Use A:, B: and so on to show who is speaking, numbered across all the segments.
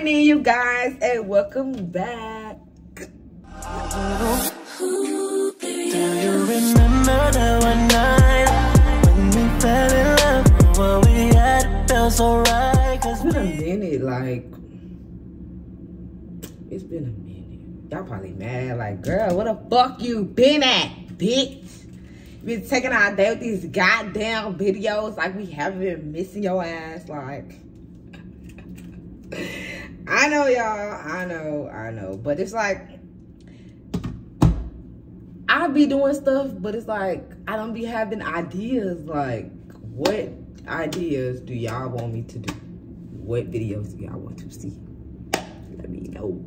A: morning, you guys, and welcome back.
B: Do you remember that one night when we fell in love? What we had felt so right. Cause
A: It's been a minute, like, it's been a minute. Y'all probably mad, like, girl, where the fuck you been at, bitch? Been taking our day with these goddamn videos, like, we haven't been missing your ass, like. I know, y'all. I know, I know. But it's like, I be doing stuff, but it's like, I don't be having ideas. Like, what ideas do y'all want me to do? What videos do y'all want to see? Let me know.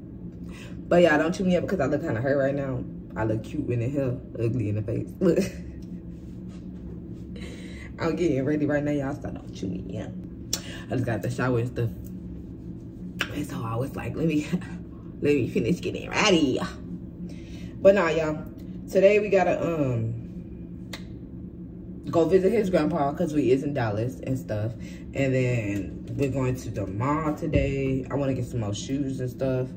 A: But y'all don't chew me up because I look kind of hurt right now. I look cute in the hair, ugly in the face. Look. I'm getting ready right now, y'all, so don't chew me up. I just got the shower and stuff. And so I was like, let me let me finish getting ready. But nah, y'all. Today we gotta um go visit his grandpa because we is in Dallas and stuff. And then we're going to the mall today. I want to get some more shoes and stuff.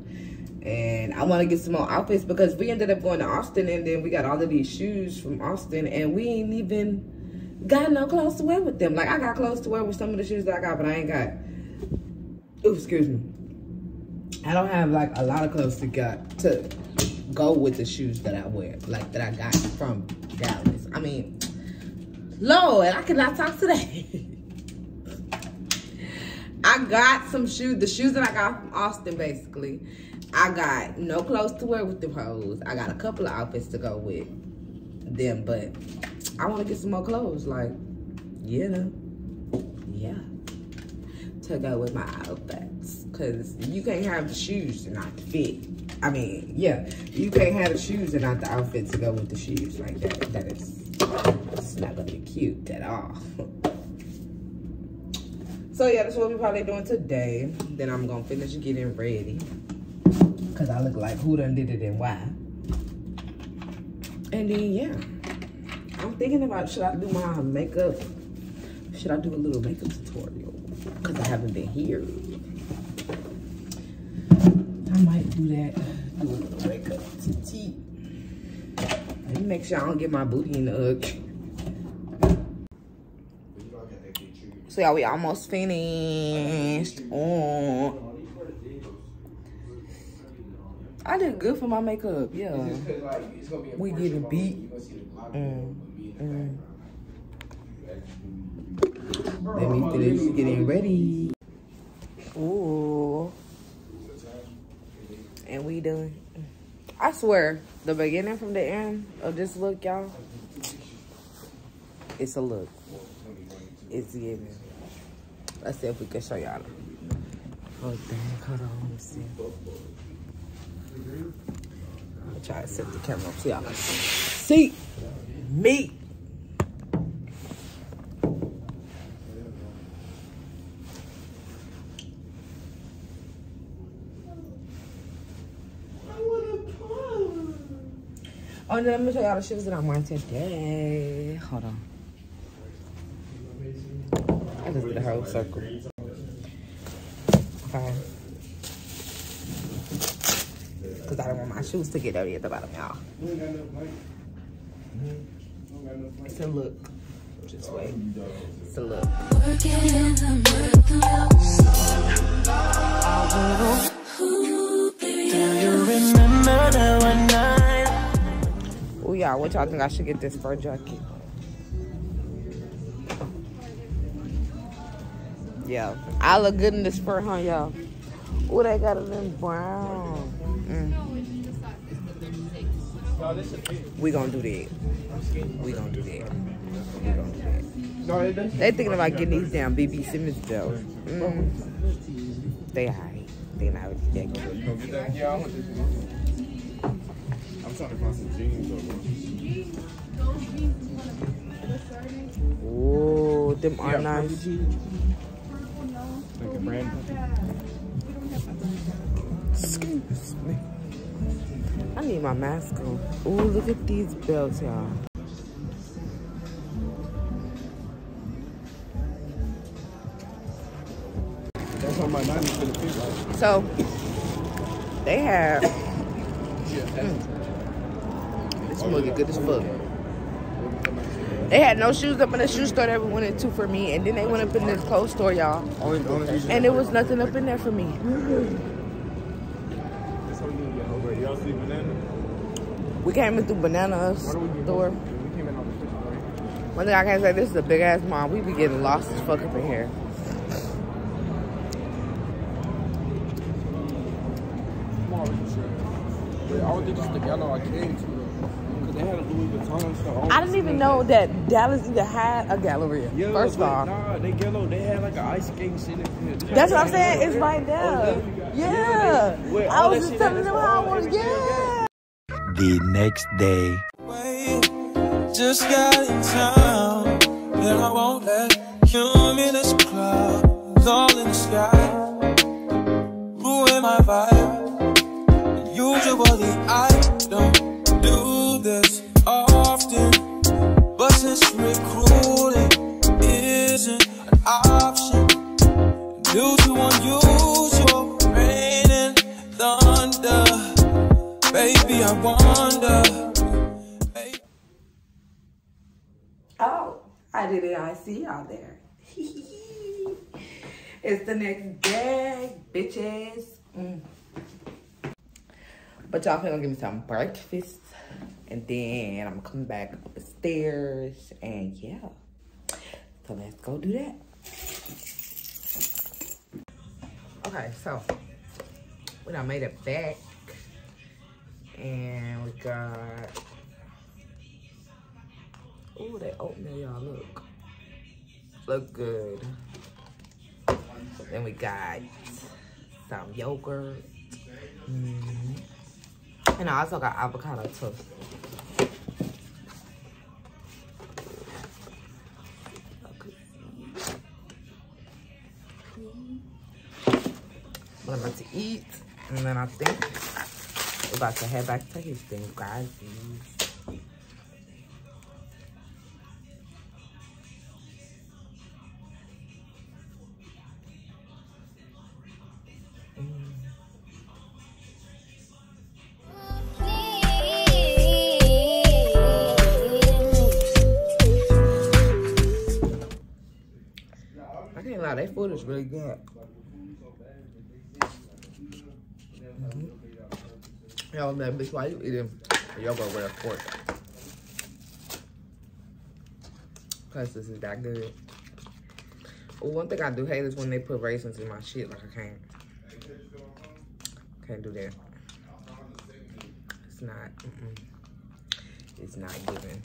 A: And I want to get some more outfits because we ended up going to Austin and then we got all of these shoes from Austin and we ain't even got no clothes to wear with them. Like I got clothes to wear with some of the shoes that I got, but I ain't got. Oh, excuse me. I don't have like a lot of clothes to got to go with the shoes that I wear, like that I got from Dallas. I mean, Lord, I cannot talk today. I got some shoes, the shoes that I got from Austin, basically. I got no clothes to wear with them hoes. I got a couple of outfits to go with them, but I want to get some more clothes, like, you know, yeah, to go with my outfits. Because you can't have the shoes and not fit. I mean, yeah, you can't have the shoes and not the outfit to go with the shoes like that. That is, it's not to be cute at all. So yeah, that's what we're probably doing today. Then I'm gonna finish getting ready. Cause I look like who done did it and why. And then yeah. I'm thinking about should I do my makeup? Should I do a little makeup tutorial? Cause I haven't been here. I might do that. Do a little makeup. Let me make sure I don't get my booty in the ugh. So yeah, we almost finished. Oh. I did good for my makeup, yeah. We getting beat. Mm, mm. Let me finish getting ready. Ooh. We done. I swear, the beginning from the end of this look, y'all, it's a look. It's giving. Let's see if we can show y'all. Oh, dang. Hold on. Let me see. Gonna try to set the camera up so y'all can see me. Oh, then let me show y'all the shoes that I'm wearing today. Hold on. I just did a whole circle. Okay. Because I don't want my shoes to get dirty at the bottom, y'all. It's a look. Just wait. It's a look. Y'all, what y'all think I should get this fur jacket? Yeah, I look good in this fur, huh, y'all? Oh, they got it in brown. Mm. We gonna do that. We gonna do that. We gonna do that. They thinking about getting these damn BB Simon belts. Mm. They alright. They not really that good.
C: Trying to find some jeans though.
A: Oh, them are
C: Yeah,
A: nice.
C: jeans. Like a brand.
A: Excuse me. I need my mask on. Oh, look at these belts, y'all.
C: That's how my 90s gonna fit like.
A: So they have this mug good as fuck. They had no shoes up in the shoe store that we went into for me, and then they went up in this clothes store, y'all, and there was nothing up in there for me.
C: We?
A: Came into banana
C: Why do we get
A: store.
C: In on the?
A: One thing I can say, this is a big ass mall. We be getting lost as fuck up in here.
C: I don't think it's the yellow I came to. Because they had a Louis Vuitton store.
A: I didn't even know that Dallas even had a Galleria.
C: Yeah,
A: First of all,
C: Nah, they yellow. They had like an ice skating shit in here.
A: that's what I'm saying. It's right
C: Oh,
A: there.
C: there?
A: Yeah.
C: Wait,
A: I was just telling them how I
C: all
A: was.
C: everything,
A: Yeah.
B: The next day.
D: Wait, just got in town, and I won't let cumulus clouds all in the sky ruin my vibe. Usually
A: Oh, I did it. I see y'all there. it's the next day, bitches. Mm. But y'all finna give me some breakfast. And then I'm coming back up And yeah. So let's go do that. Okay, so we done made it back. And we got oh, that oatmeal, y'all look. Look good. Then we got some yogurt. Mhm. And I also got avocado toast. What I'm about to eat. And then I think we're about to head back to Houston, guys. I can't lie, that food is really good. Yo, man, bitch, why you eating yogurt with a fork? Plus, this is that good. Well, one thing I do hate is when they put raisins in my shit. Like, I can't. Can't do that. It's not. Mm -mm. It's not giving.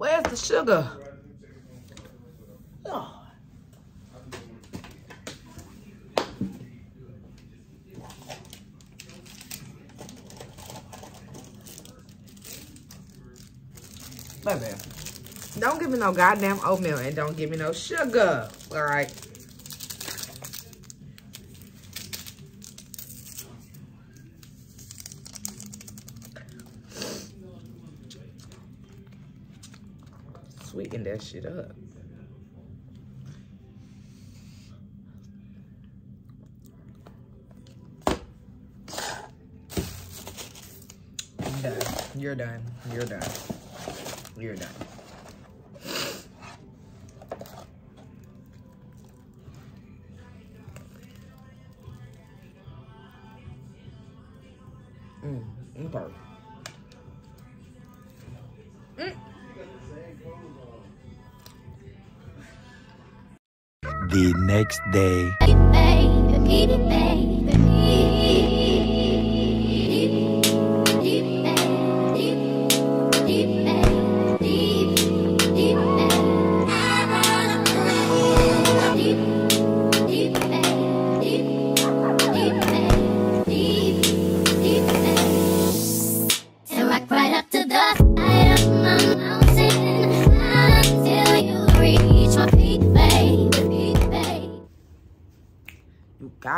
A: Where's the sugar? Oh. Baby, don't give me no goddamn oatmeal and don't give me no sugar. All right. Sweeten that shit up. Done. You're done. You're done. You're done. Mm, okay.
B: The next day.
E: Right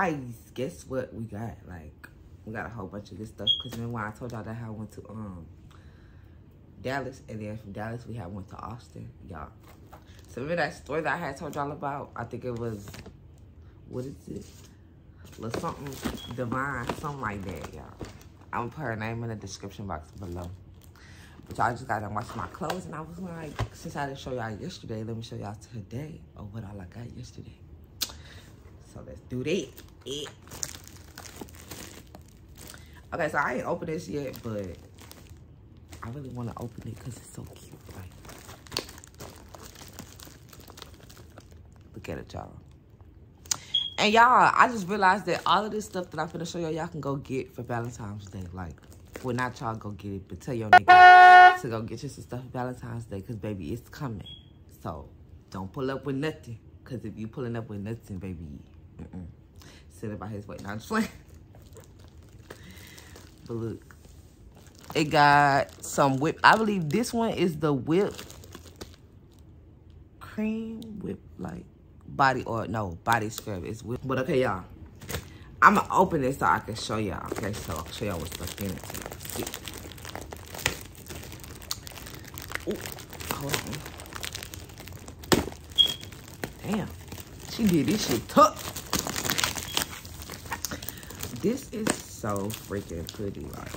A: guys, guess what we got? Like, we got a whole bunch of this stuff. Because remember when I told y'all that I went to um Dallas, and then from Dallas we had went to Austin, y'all. So remember that story that I had told y'all about? I think it was, what is it? Little something divine, something like that, y'all. I'm gonna put her name in the description box below. But y'all just got to watch my clothes, and I was like, since I didn't show y'all yesterday, let me show y'all today or what all I got yesterday. So let's do that. Yeah. Okay, so I ain't opened this yet, but I really want to open it because it's so cute. Like, look at it, y'all. And y'all, I just realized that all of this stuff that I'm gonna show y'all, y'all can go get for Valentine's Day. Like, well, not y'all go get it, but tell your nigga to go get you some stuff for Valentine's Day, cause baby, it's coming. So don't pull up with nothing, cause if you pulling up with nothing, baby, mm -mm. Sit about his way. Not just playing. But look, it got some whip. I believe this one is the whip cream whip like body or no body scrub. It's whip. But okay, y'all. I'm gonna open this so I can show y'all. Okay, so I'll show y'all what's stuck in it. Ooh, hold on. Damn, she did this shit tough. This is so freaking pretty, like.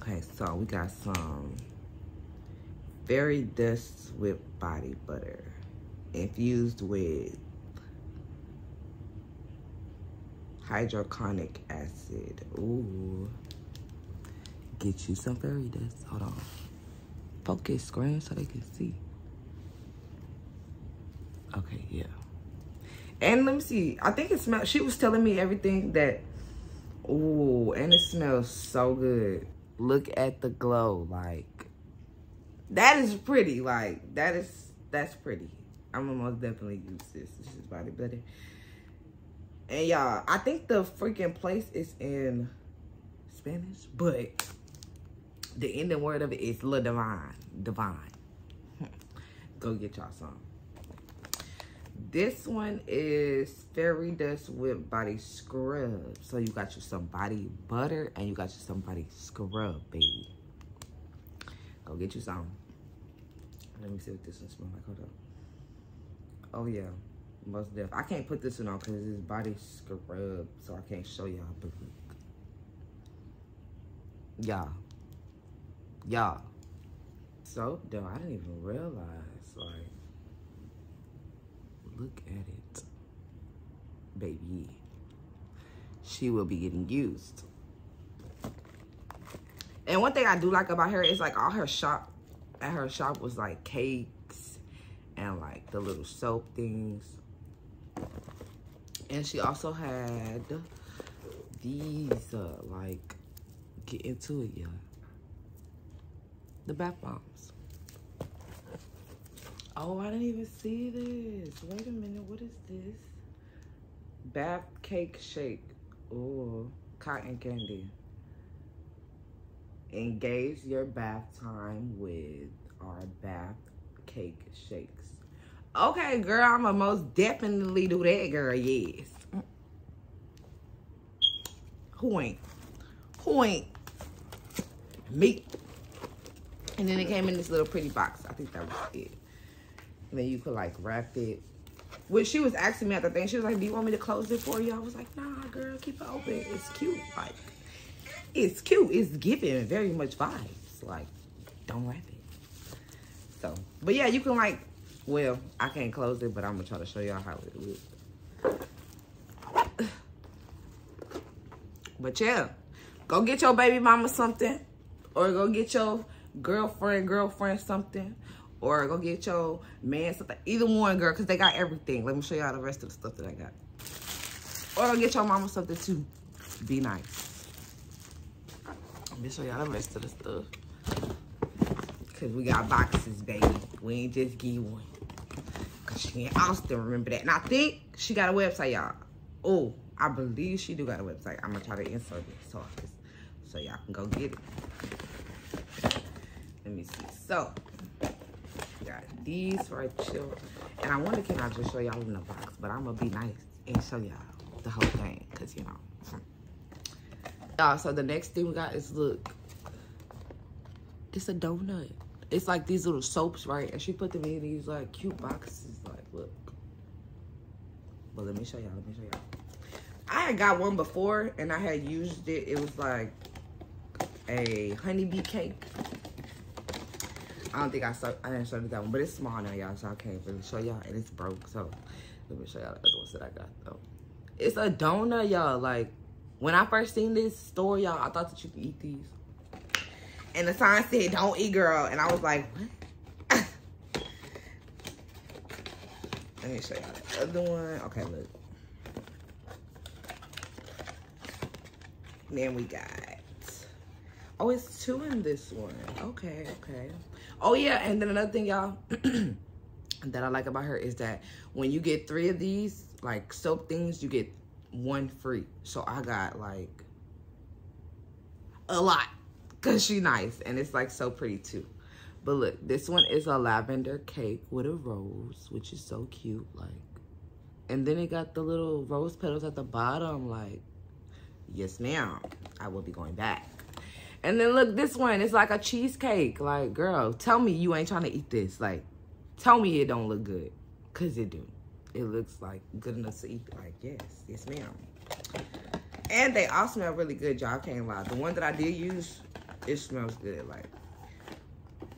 A: Okay, so we got some Fairy Dust Whip Body Butter infused with hyaluronic acid. Ooh. Get you some fairy dust. Hold on. Focus screen so they can see. Okay, yeah. And let me see. I think it smells. She was telling me everything that. Ooh, and it smells so good. Look at the glow. Like, that is pretty. Like, that is, that's pretty. I'm gonna most definitely use this. This is body butter. And y'all, I think the freaking place is in Spanish, but the ending word of it is La Divine. Divine. Go get y'all some. This one is Fairy Dust Whip Body Scrub. So you got you some body butter and you got you some body scrub, baby. Go get you some. Let me see what this one smells like. Hold up. Oh yeah, most def. I can't put this one on because it's body scrub, so I can't show y'all. But y'all, y'all. So though, I didn't even realize. Like, look at it, baby. She will be getting used. And one thing I do like about her is like all her shop at her shop was like cakes and like the little soap things. And she also had these, uh, like, get into it, yeah. The bath bombs. Oh, I didn't even see this. Wait a minute, what is this? Bath cake shake. Oh, cotton candy. Engage your bath time with our bath cake shakes. Okay, girl, I'ma most definitely do that, girl, yes. Who ain't? Who ain't? Me. And then it came in this little pretty box. I think that was it. Then you could like wrap it. Which she was asking me at the thing. She was like, do you want me to close it for you? I was like, nah, girl, keep it open. It's cute. Like, it's cute. It's giving very much vibes. Like, don't wrap it. So, but yeah, you can like, well, I can't close it, but I'm gonna try to show y'all how it looks. But yeah, go get your baby mama something, or go get your girlfriend, girlfriend something, or go get your man something. Either one, girl, because they got everything. Let me show y'all the rest of the stuff that I got. Or go get your mama something too. Be nice. Let me show y'all the rest of the stuff. Because we got boxes, baby. We ain't just give one. Because she in Austin, remember that. And I think she got a website, y'all. Oh, I believe she do got a website. I'm going to try to insert it so, so y'all can go get it. Let me see. So, got these for chill. And I wonder can I just show y'all in the box, but I'm gonna be nice and show y'all the whole thing, cause you know. Y'all, so the next thing we got is look. It's a donut. It's like these little soaps, right? And she put them in these like cute boxes. Like, look. But let me show y'all. Let me show y'all. I had got one before and I had used it. It was like a honeybee cake. I don't think I saw I didn't show you that one, but it's small now, y'all, so I can't really show y'all. And it's broke, so let me show y'all the other ones that I got though. It's a donut, y'all. Like when I first seen this store, y'all, I thought that you could eat these. And the sign said, don't eat, girl. And I was like, what? Let me show y'all the other one. Okay, look. Then we got, oh, it's two in this one. Okay, okay. Oh yeah, and then another thing, y'all, that I like about her is that when you get three of these, like soap things, you get one free. So I got like a lot because she nice and it's like so pretty too. But look, this one is a lavender cake with a rose, which is so cute. Like, and then it got the little rose petals at the bottom. Like, yes, ma'am. I will be going back. And then look, this one is like a cheesecake. Like, girl, tell me you ain't trying to eat this. Like, tell me it don't look good. Cause it do. It looks like good enough to eat. Like, yes, yes, ma'am. And they all smell really good, y'all. can't lie. The one that I did use, it smells good. Like,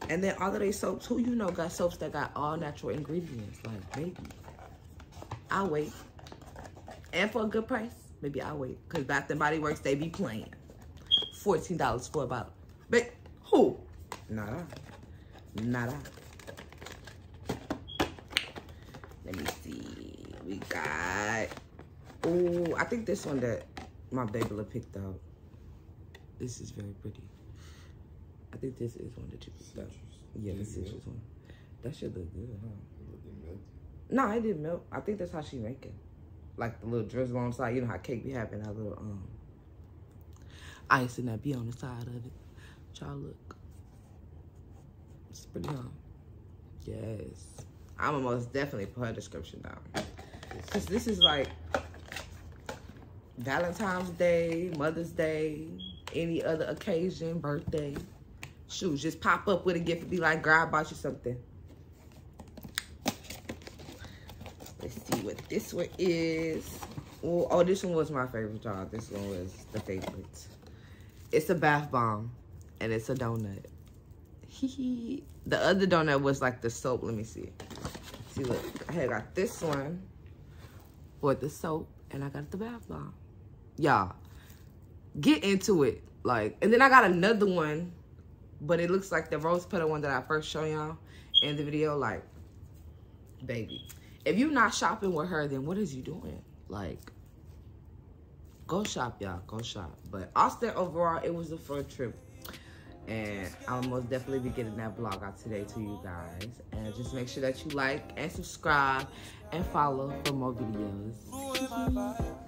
A: and then all of these soaps, who you know got soaps that got all natural ingredients? Like, baby, I'll wait. And for a good price, maybe I'll wait. Because Bath and Body Works, they be playing. $14 for a bottle. But who? Not I. Not I. Let me see. We got. Oh, I think this one that my baby picked out. This is very pretty. I think this is one that you picked out. Yeah, this is this one. That should look good, huh? No, it didn't melt. I think that's how she make it. Like the little drizzle on the side. You know how cake be having that little um icing that be on the side of it. Y'all look. It's pretty hard. Yes. I'm gonna most definitely put her description down. Cause this is like Valentine's Day, Mother's Day, any other occasion, birthday. Shoot, just pop up with a gift and be like, girl, I bought you something. Let's see what this one is. Oh, oh this one was my favorite, y'all. This one was the favorite. It's a bath bomb and it's a donut. the other donut was like the soap. Let me see. See, look. I had got this one for the soap and I got the bath bomb. Y'all, get into it. Like, and then I got another one, but it looks like the rose petal one that I first showed y'all in the video. Like, baby, if you're not shopping with her, then what is you doing? Like, go shop, y'all. Go shop. But Austin, overall, it was a fun trip. And I'll most definitely be getting that vlog out today to you guys. And just make sure that you like and subscribe and follow for more videos.